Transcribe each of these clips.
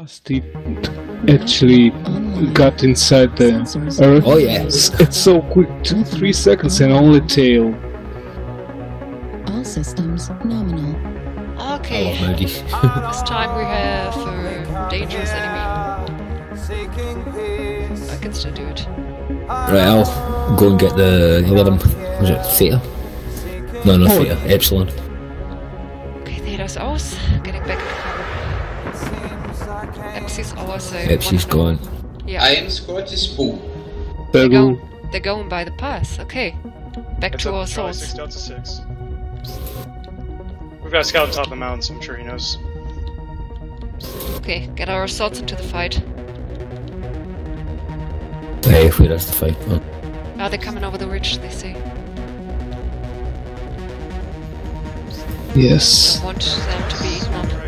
It actually got inside the earth. Oh yeah. It's, it's so quick, two, three seconds and only tail. All systems nominal. Okay, Oh, this time we have a dangerous enemy. I can still do it. right, I'll go and get the 11. Was it Theta? No, no, Oh. Theta. Epsilon. Okay, Theta's aus. Getting back into cover. Epsi's aus. So Epsi's one of gone. Yeah, I am Scottish Spoon. they're going, they're going by the pass. Okay, back It's to our to Charlie souls. 6 Delta 6. We've got a scout on top of the mountain, so I'm sure he knows. Okay, get our swords into the fight. Hey, if that's the fight. Oh. they're they coming over the ridge? They say. Yes. Want them to be eaten up.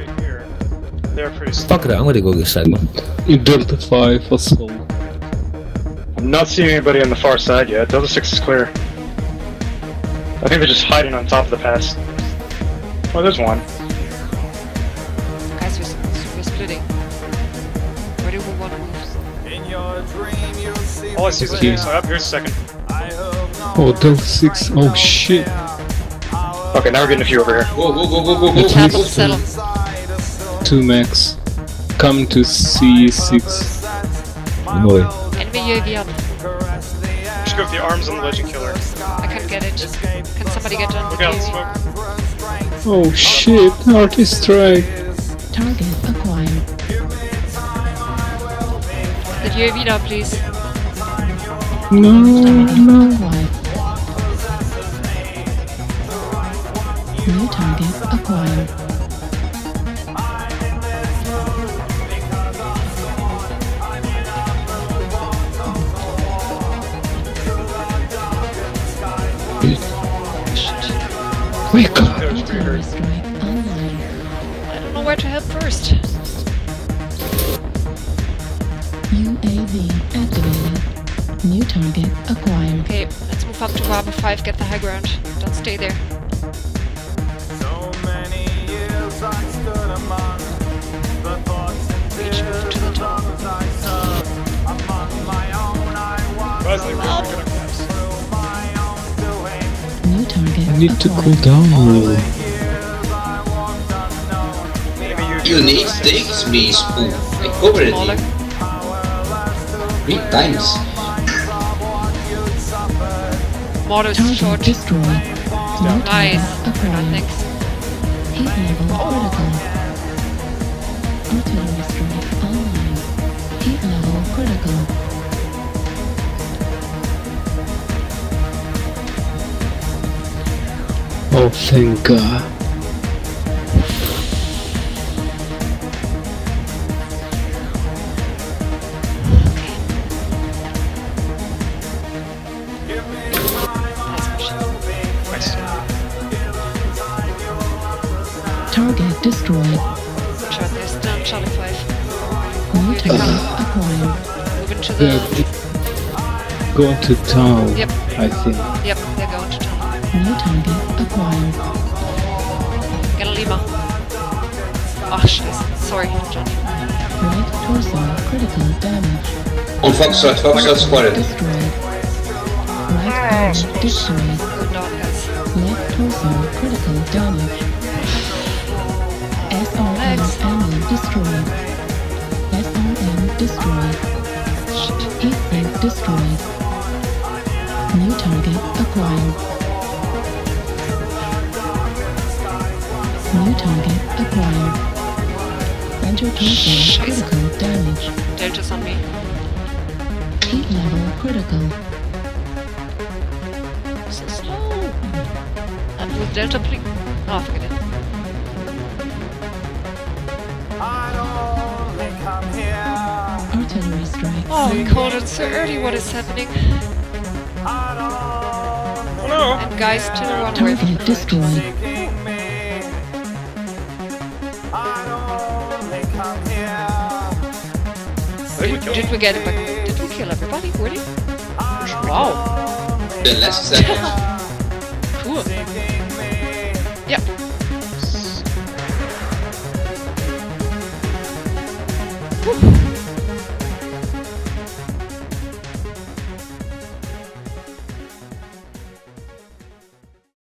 Right here. They're pretty slow. Fuck it, I'm gonna go get Sigma. In Delta 5. I'm not seeing anybody on the far side yet. Delta 6 is clear. I think they're just hiding on top of the pass. Oh, there's one. Guys, we're, we're splitting. Where do we want to move? All I see is the Okay. so up here's the second. Oh, Delta 6. Oh shit. Okay, now we're getting a few over here. Go. At Tap on least settle. Two max. Coming to C6. No way. Enemy UAV up. Just go with the arms on the legend killer. I can't get it. Can somebody get on? Look out, smoke. Oh shit, artist strike. Target acquired. The UAV now, please. No, no. Acquired. New target acquired. Wake up. Artillery strike online. I don't know where to head first. UAV activated. New target acquired. Okay, let's move up to Harbor 5, get the high ground. Don't stay there. Reach, move to the top. Wesley, we're Help. gonna cross. New target I need to cool down a little. You need stakes, me, Spoon. I covered it three times. Mortar's Target short. destroyed. New Nice. target Very thanks. Heat level oh. critical. Artillery strike online. Heat level critical. Oh, thank God. Target destroyed. Shot, they're Charlie 5. New target acquired. Moving to They're the... going to town, Yep. I think. Yep, they're going to town. New target acquired. Get a Lima. Ach, oh, scheiße. Sorry, Johnny. Right torso critical damage. On Foxtrot, uh, Foxtrot spotted. Destroyed. Right arm destroyed. Good dog, guys. Left torso critical damage. SRM ammo destroyed. SRM destroyed. Heat sink destroyed. New target acquired. New target acquired. Center torso critical damage. Delta's on me. Heat level critical. So slow. And with Delta pling. Oh, forget it. Artillery strike. Oh, we called it so early. What is happening? Hello. And guys, to the runway. Target destroyed. Did we get it? Did we kill everybody? Really? Wow. The last second. Cool. Yep.